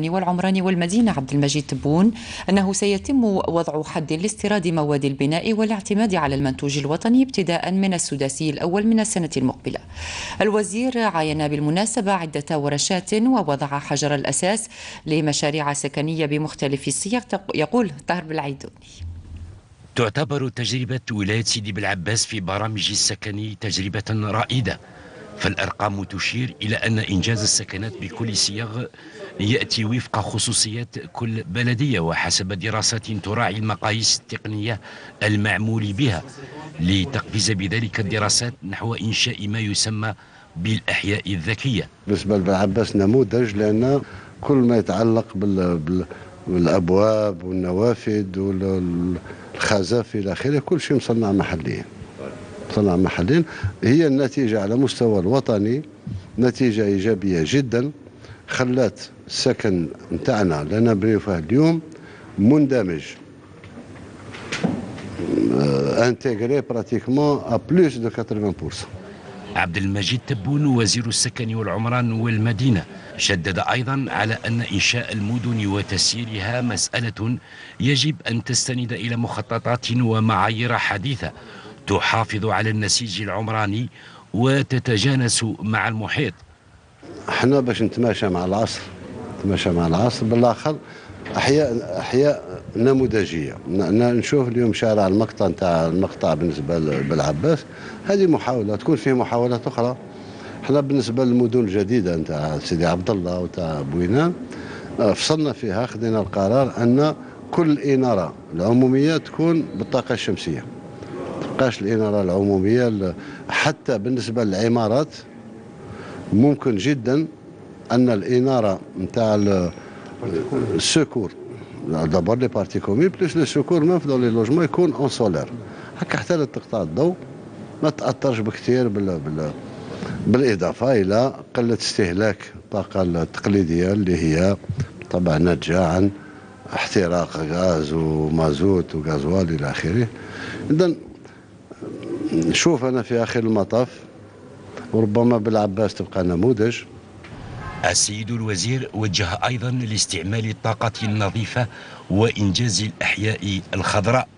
والعمران والمدينة عبد المجيد تبون أنه سيتم وضع حد لاستيراد مواد البناء والاعتماد على المنتوج الوطني ابتداء من السداسي الأول من السنة المقبلة. الوزير عاين بالمناسبة عدة ورشات ووضع حجر الأساس لمشاريع سكنية بمختلف السياق يقول طاهر بالعيدوني. تعتبر تجربة ولاية سيدي بالعباس في برامج السكن تجربة رائدة. فالأرقام تشير إلى أن إنجاز السكنات بكل صيغ يأتي وفق خصوصيات كل بلدية وحسب دراسات تراعي المقاييس التقنية المعمول بها لتقفز بذلك الدراسات نحو إنشاء ما يسمى بالأحياء الذكية. بالنسبة للعباس نموذج لأن كل ما يتعلق بال... بال... بالأبواب والنوافذ والخزف إلى آخره كل شيء مصنع محليا. مصنع محليا هي النتيجة على مستوى الوطني نتيجة إيجابية جدا خلات السكن نتاعنا نبنيو فيه اليوم مندمج. intégré pratiquement à plus de 80% عبد المجيد تبون وزير السكن والعمران والمدينة شدد أيضا على أن إنشاء المدن وتسييرها مسألة يجب أن تستند إلى مخططات ومعايير حديثة. تحافظ على النسيج العمراني وتتجانس مع المحيط. إحنا باش نتماشى مع العصر نتماشى مع العصر بالاخر أحياء أحياء نموذجية. نشوف اليوم شارع المقطع نتاع المقطع بالنسبة بالعباس. هذه محاولة تكون فيه محاولات أخرى. إحنا بالنسبة للمدن الجديدة نتاع سيدي عبد الله وتاع بوينان آه، فصلنا فيها خذينا القرار أن كل الاناره العمومية تكون بالطاقة الشمسية. تبقاش الإنارة العمومية حتى بالنسبة للعمارات ممكن جدا أن الإنارة نتاع السكور d'abord les parties communes plus le secours même في les logements يكون en solaire هكا حتى تقطع الضوء ما تأثرش بكثير بال بال بالإضافة إلى قلة استهلاك الطاقة التقليدية اللي هي طبعا ناتجة عن احتراق غاز ومازوت وغازوال إلى آخره. اذا نشوف أنا في آخر المطاف وربما بالعباس تبقى نموذج. السيد الوزير وجه أيضا لاستعمال الطاقة النظيفة وإنجاز الأحياء الخضراء.